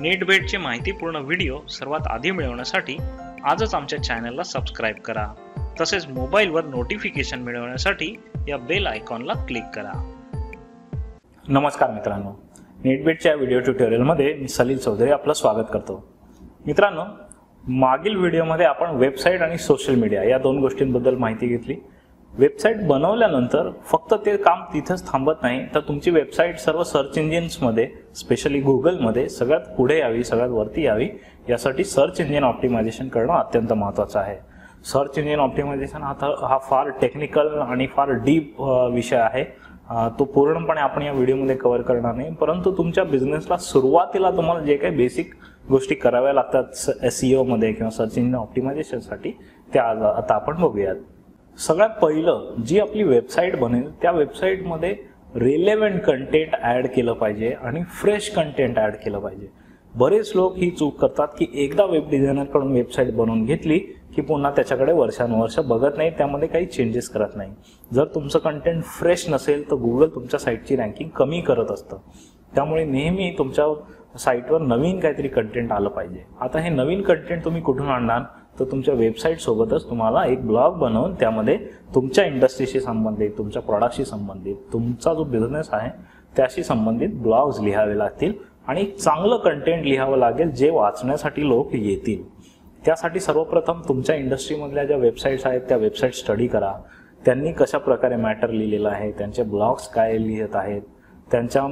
नेटबेटचे माहितीपूर्ण व्हिडिओ सर्वात आधी मिळवण्यासाठी आजच आमच्या चॅनलला सबस्क्राईब करा. तसेच मोबाईलवर नोटिफिकेशन मिळवण्यासाठी या बेल आयकॉनला क्लिक करा. नमस्कार मित्रांनो. नेटबेटच्या व्हिडिओ ट्युटोरियलमध्ये मी सलील चौधरी आपलं स्वागत करतो. मित्रांनो मागील व्हिडिओमध्ये आपण वेबसाईट आणि सोशल मीडिया या दोन गोष्टींबद्दल माहिती घेतली. वेबसाईट बनवल्यानंतर फक्त ते काम तिथंच थांबत नाही. तर तुमची वेबसाईट सर्व सर्च इंजिन्समध्ये स्पेशली गुगलमध्ये सगळ्यात पुढे यावी सगळ्यात वरती यावी यासाठी सर्च इंजिन ऑप्टिमायझेशन करणं अत्यंत महत्त्वाचं आहे. सर्च इंजिन ऑप्टिमायझेशन हा हा फार टेक्निकल आणि फार डीप विषय आहे. तो पूर्णपणे आपण या व्हिडिओमध्ये कव्हर करणार नाही. परंतु तुमच्या बिझनेसला सुरुवातीला तुम्हाला जे काही बेसिक गोष्टी कराव्या लागतात एसमध्ये किंवा सर्च इंजिन ऑप्टिमायझेशनसाठी त्या आज आता आपण बघूयात. सगळ्यात पहिलं जी आपली वेबसाईट बनेल त्या वेबसाईटमध्ये रेलेवंट कंटेंट ॲड केलं पाहिजे आणि फ्रेश कंटेंट ॲड केलं पाहिजे. बरेच लोक ही चूक करतात की एकदा वेब डिझायनरकडून वेबसाईट बनवून घेतली की पुन्हा त्याच्याकडे वर्षानुवर्ष बघत नाही त्यामध्ये काही चेंजेस करत नाही. जर तुमचं कंटेंट फ्रेश नसेल तर गुगल तुमच्या साईटची रँकिंग कमी करत असतं. त्यामुळे नेहमी तुमच्या साईटवर नवीन काहीतरी कंटेंट आलं पाहिजे. आता हे नवीन कंटेंट तुम्ही कुठून आणणार? तर तुमच्या वेबसाईट सोबतच तुम्हाला एक ब्लॉग बनवून त्यामध्ये तुमच्या इंडस्ट्रीशी संबंधित तुमच्या प्रॉडक्टशी संबंधित तुमचा जो बिझनेस आहे त्याशी संबंधित ब्लॉग्स लिहावे लागतील आणि चांगलं कंटेंट लिहावं लागेल जे वाचण्यासाठी लोक येतील. त्यासाठी सर्वप्रथम तुमच्या इंडस्ट्रीमधल्या ज्या वेबसाईट्स आहेत त्या वेबसाईट स्टडी करा. त्यांनी कशा प्रकारे मॅटर लिहिलेलं आहे त्यांचे ब्लॉग्स काय लिहित आहेत त्यांच्या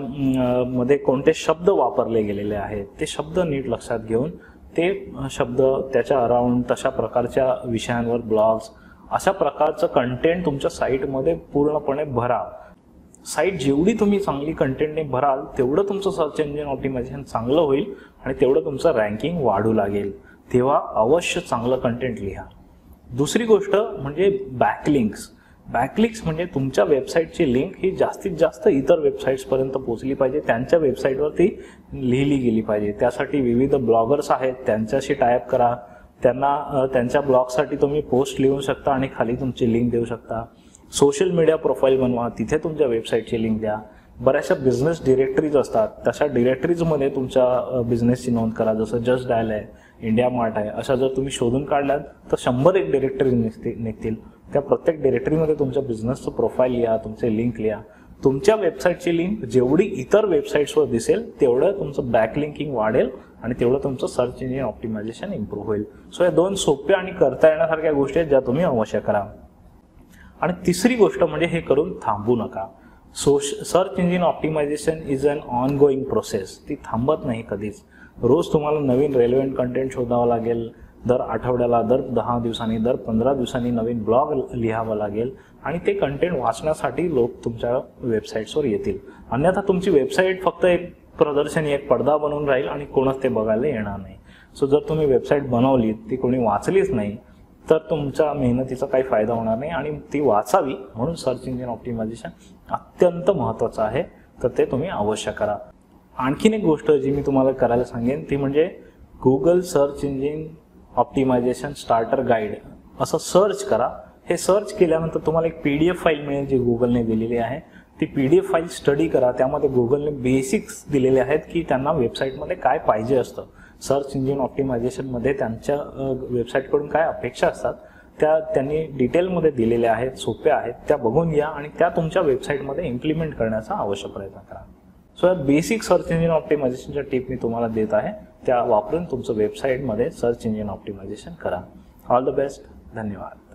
मध्ये कोणते शब्द वापरले गेलेले आहेत ते शब्द नीट लक्षात घेऊन ते शब्द त्याच्या अराउंड तशा प्रकारच्या विषयांवर ब्लॉग्स अशा प्रकारचं कंटेंट तुमच्या साईटमध्ये पूर्णपणे भरा साईट जेवढी तुम्ही चांगली कंटेंटने भराल तेवढं तुमचं सर्च इंजिन ऑप्टिमायझेशन चांगलं होईल आणि तेवढं तुमचं रँकिंग वाढू लागेल. तेव्हा अवश्य चांगलं कंटेंट लिहा. दुसरी गोष्ट म्हणजे बॅकलिंक्स बॅकलिक्स म्हणजे तुमच्या वेबसाईटची लिंक ही जास्तीत जास्त इतर वेबसाईट्सपर्यंत पोहोचली पाहिजे. त्यांच्या वेबसाईटवरती लिहिली गेली पाहिजे. त्यासाठी विविध ब्लॉगर्स आहेत. त्यांच्याशी टायअप करा. त्यांना त्यांच्या ब्लॉगसाठी तुम्ही पोस्ट लिहू शकता आणि खाली तुमची लिंक देऊ शकता. सोशल मीडिया प्रोफाईल बनवा. तिथे तुमच्या वेबसाईटची लिंक द्या. बऱ्याचशा बिझनेस डिरेक्टरीज असतात. तशा डिरेक्टरीजमध्ये तुमच्या बिझनेसची नोंद करा. जसं जस्ट डायल आहे. इंडिया मार्ट आहे. अशा जर तुम्ही शोधून काढल्यात तर शंभर एक डिरेक्टरी निघतील. त्या प्रत्येक डिरेक्टरीमध्ये तुमच्या बिझनेसचं प्रोफाईल लिहा तुमचे लिंक लिहा. तुमच्या वेबसाईटची लिंक जेवढी इतर वेबसाईट्सवर दिसेल तेवढं तुमचं बॅक लिंकिंग वाढेल आणि तेवढं तुमचं सर्च इंजिन ऑप्टिमायझेशन इम्प्रूव्ह होईल. सो या दोन सोप्या आणि करता येण्यासारख्या गोष्टी आहेत ज्या तुम्ही अवश्य करा. आणि तिसरी गोष्ट म्हणजे हे करून थांबू नका. So search engine optimization is an ongoing process ती थांबत नाही कधीच. रोज तुम्हाला नवीन रेलिव्हंट कंटेंट शोधावं लागेल. दर आठवड्याला दर दहा दिवसांनी दर पंधरा दिवसांनी नवीन ब्लॉग लिहावं लागेल. आणि ते कंटेंट वाचण्यासाठी लोक तुमच्या वेबसाईट्सवर येतील. अन्यथा तुमची वेबसाईट फक्त एक प्रदर्शनी एक पडदा बनवून राहील आणि कोणच ते बघायला येणार नाही. सो जर तुम्ही वेबसाईट बनवली ती कोणी वाचलीच नाही तर तुमच्या मेहनतीचा काही फायदा होणार नाही आणि ती वाचावी म्हणून सर्च इंजिन ऑप्टिमायझेशन अत्यंत महत्त्वाचं आहे. तर ते तुम्ही अवश्य करा. आणखीन एक गोष्ट जी मी तुम्हाला करायला सांगेन ती म्हणजे Google search engine optimization starter guide असं सर्च करा. हे सर्च केल्यानंतर तुम्हाला एक पी डी एफ फाईल मिळेल जी गुगलने दिलेली आहे. ती P D F file study करा. त्यामध्ये गुगलने बेसिक्स दिलेले आहेत की त्यांना वेबसाईटमध्ये काय पाहिजे असतं. सर्च इंजिन ऑप्टिमायझेशनमध्ये त्यांच्या वेबसाईटकडून काय अपेक्षा असतात त्या त्यांनी डिटेलमध्ये दिलेल्या आहेत सोप्या आहेत त्या बघून घ्या आणि त्या तुमच्या वेबसाईटमध्ये इम्प्लिमेंट करण्याचा आवश्यक प्रयत्न करा. सो या बेसिक सर्च इंजिन ऑप्टिमायझेशनच्या टिप मी तुम्हाला देत आहे. त्या वापरून तुमचं वेबसाईटमध्ये सर्च इंजिन ऑप्टिमायझेशन करा. ऑल द बेस्ट धन्यवाद.